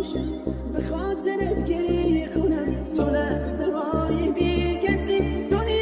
باشم. به خاطرت گریه کنم. تو لحظه های بی کسی. دنیا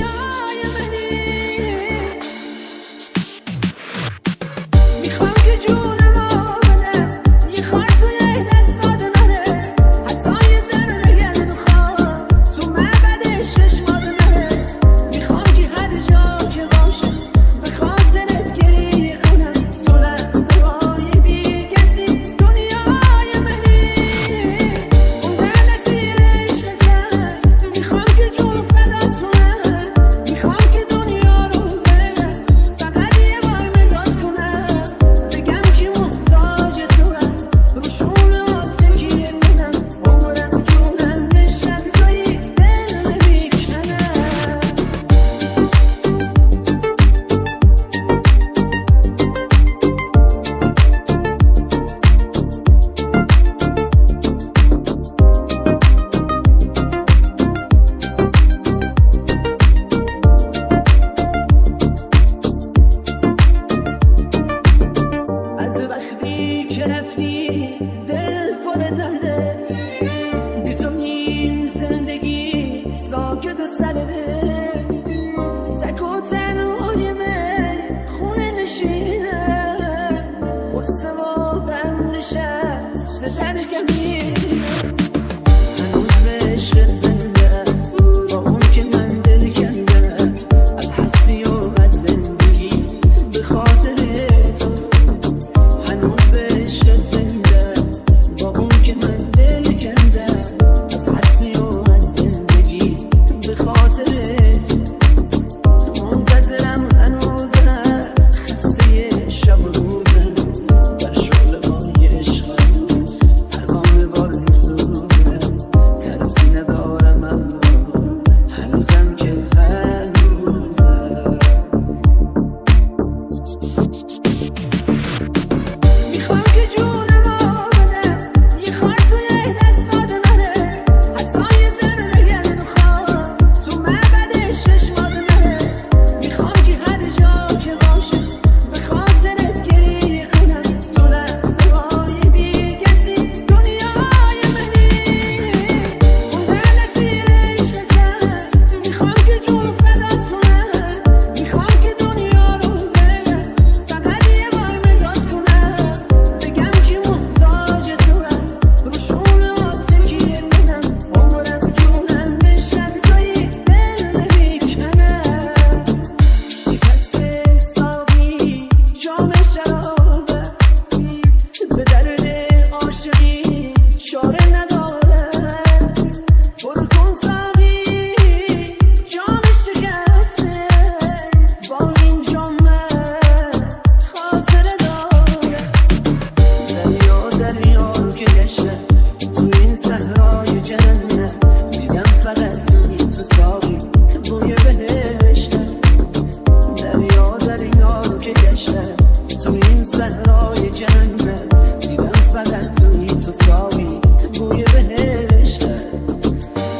صحرای جنگل دیدم فقط توی تو ساوی بوی بهشته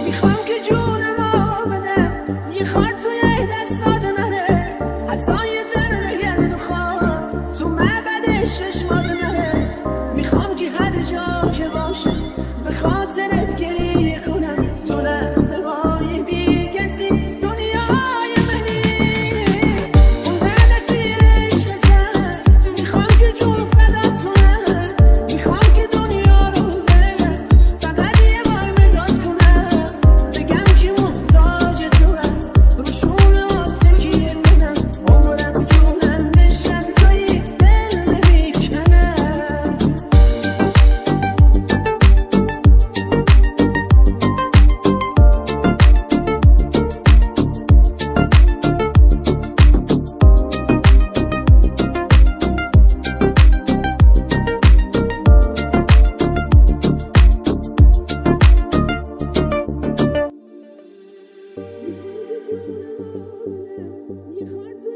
می‌خوام که جونم آمده می‌خواد توی دست ساده نره حتی یه زن نگرد خواهم تو معبد شش ماه نره می‌خوام که هر جا که باشه بخوام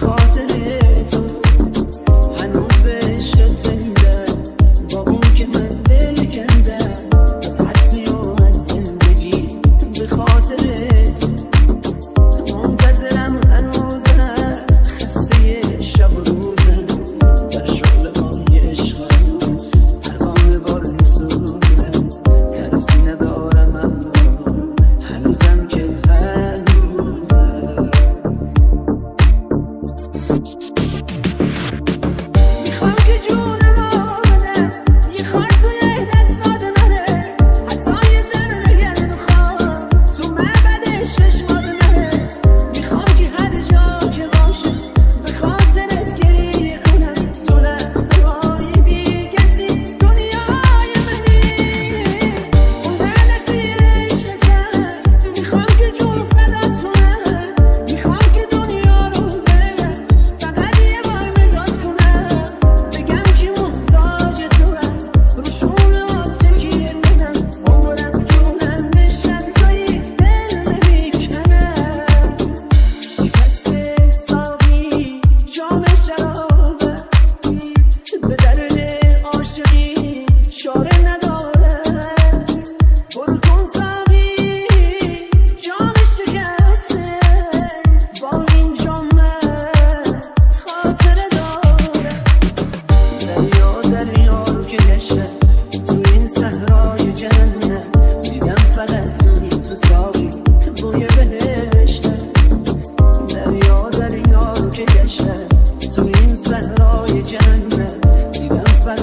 که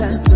هر